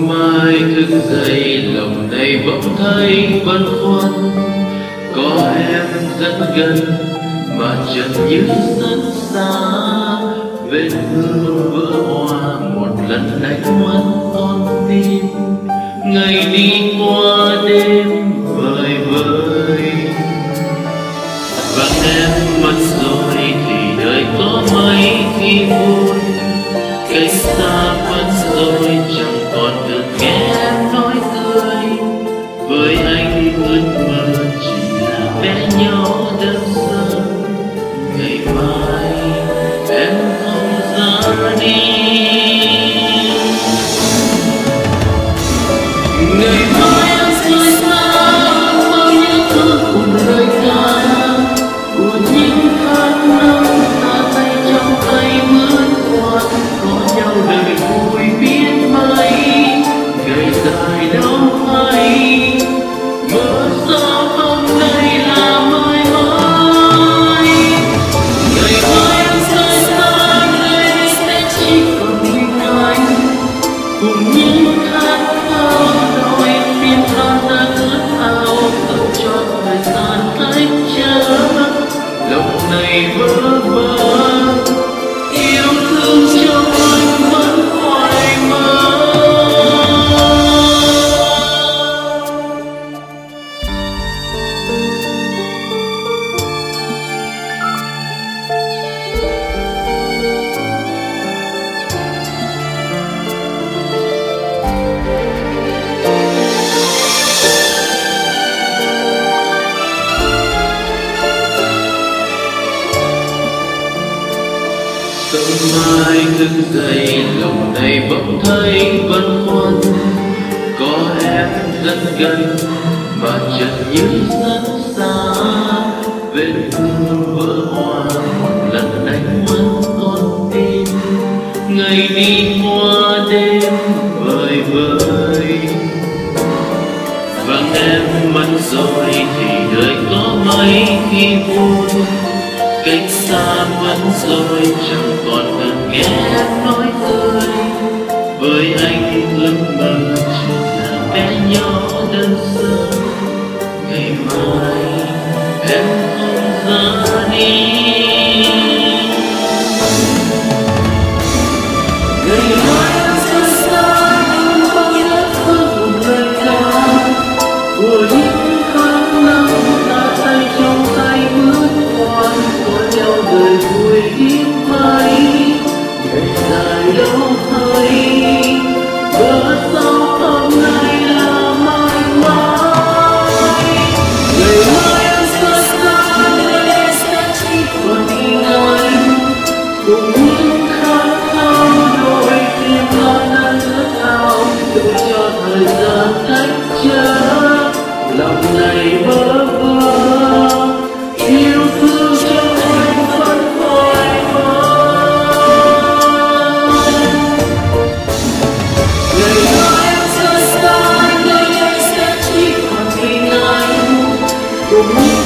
mai thức dậy, lòng này bỗng thấy băn khoăn. Có em rất gần, mà chợt như rất xa. Vết thương vỡ hoa, một lần đánh mất con tim. Ngày đi qua đêm vời vời. Và em mất rồi thì đời có mấy khi vui. Cách xa mất rồi chẳng được nghe em nói cười với anh ước mơ chỉ là bé nhỏ. Lòng này thức dậy, lòng này bỗng thấy băn khoăn Có em rất gần mà chợt như rất xa. Vết thương vỡ hoa một lần đánh mất con tim Ngày đi qua đêm vời vợi Vắng em mất rồi, thì đời có mấy khi vui xa mất rồi, chẳng còn cần nghe em nói cười. Với anh ước mơ chỉ là bé nhỏ đơn sơ, ngày mai em có đời vui ít mấy ngày dài đâu thấy cùng